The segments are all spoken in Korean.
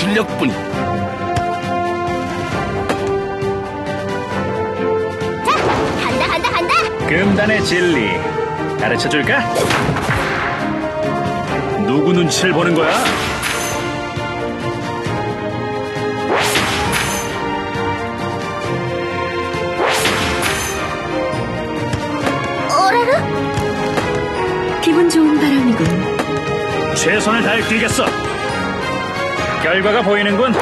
실력뿐이. 간다 간다 간다 금단의 진리 가르쳐 줄까? 누구 눈치를 보는 거야? 오라르 기분 좋은 바람이군. 최선을 다해 뛰겠어. 결과가 보이는군.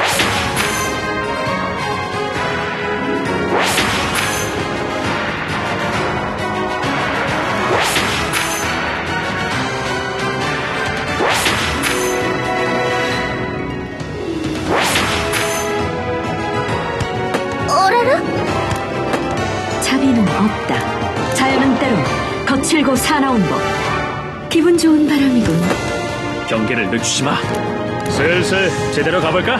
자비는 없다. 자연은 때로 거칠고 사나운 법. 기분 좋은 바람이군. 경기를 늦추지 마. 슬슬 제대로 가볼까?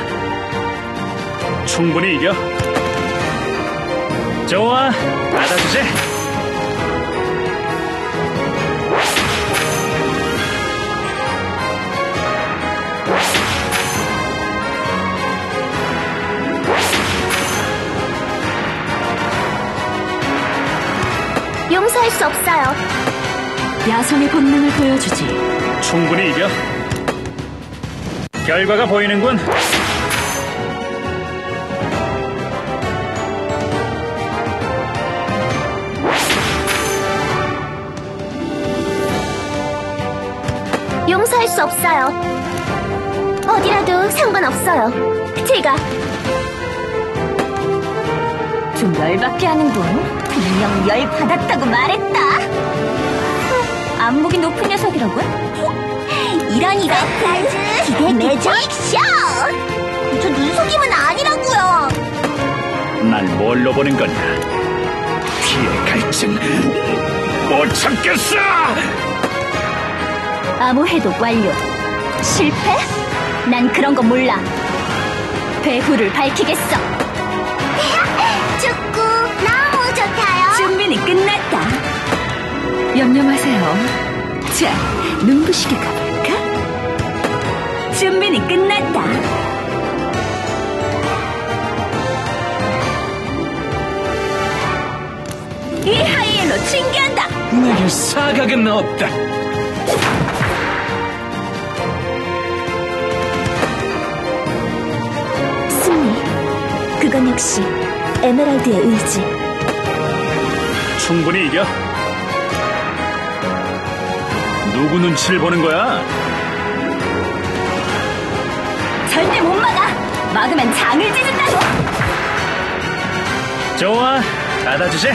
충분히 이겨. 좋아, 받아주지. 용서할 수 없어요 야성의 본능을 보여주지. 충분히 이겨. 결과가 보이는군. 용서할 수 없어요 어디라도 상관없어요 제가 좀 열받게 하는군. 분명 열 받았다고 말했다 안목이 높은 녀석이라고? 이런 이런 기대 매직 쇼! 저 눈속임은 아니라고요 날 뭘로 보는 거냐? 피의 갈증 못 참겠어! 암호 해독 완료. 실패? 난 그런 거 몰라. 배후를 밝히겠어. 축구 너무 좋다요 준비는 끝났다. 염려 마세요. 자, 눈부시게 가볼까? 준비는 끝났다. 이 하이에노 징계한다. 내게 사각은 없다. 승리 그건 역시 에메랄드의 의지 충분히 이겨. 누구 눈치를 보는 거야? 절대 못 막아. 막으면 장을 찢는다고. 좋아, 받아주지.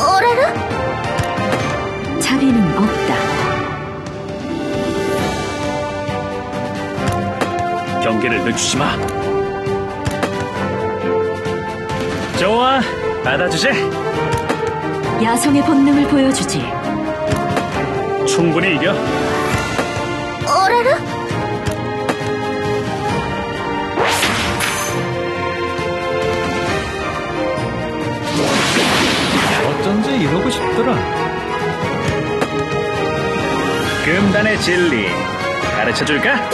오라르 자비는 없다. 경기를 늦추지 마. 좋아, 받아주지. 야성의 본능을 보여주지. 충분히 이겨. 오라르 어쩐지 이러고 싶더라. 금단의 진리 가르쳐 줄까?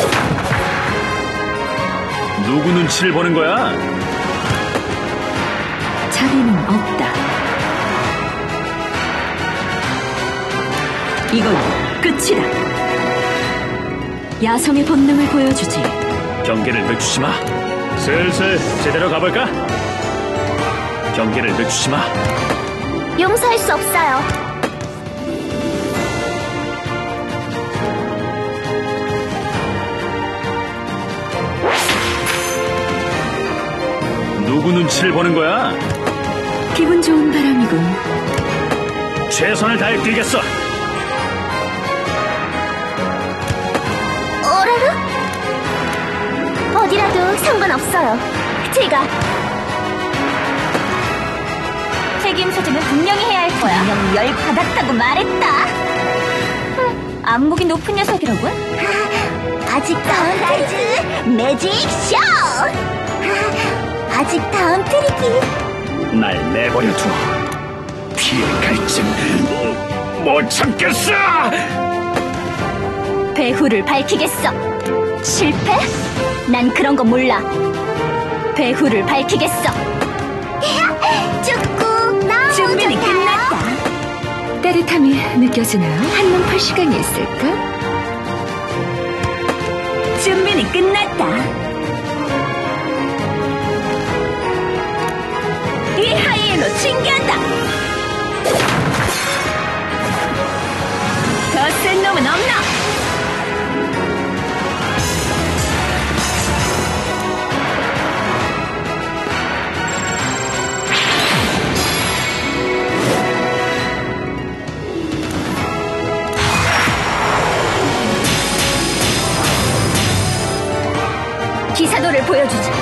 누구 눈치를 보는 거야? 자비는 없다. 이건 끝이다. 야성의 본능을 보여주지. 경기를 늦추지 마. 슬슬 제대로 가볼까? 경기를 늦추지 마. 용서할 수 없어요 누구 눈치를 보는 거야? 기분 좋은 바람이군. 최선을 다해 뛰겠어. 어디라도 상관없어요 제가 책임 소지는 분명히 해야 할 거야. 분명 열 받았다고 말했다 안목이 높은 녀석이라고? 아직 다음 라이즈 매직 쇼 아직 다음 트리키 날 내버려 두어. 피해 갈증 못 참겠어! 배후를 밝히겠어. 실패? 난 그런 거 몰라. 배후를 밝히겠어. 축구 너무 준비는 좋다. 끝났다. 따뜻함이 느껴지나요? 한눈 팔 시간이 있을까? 준비는 끝났다. 이 하이에노 징계한다. 不要去挤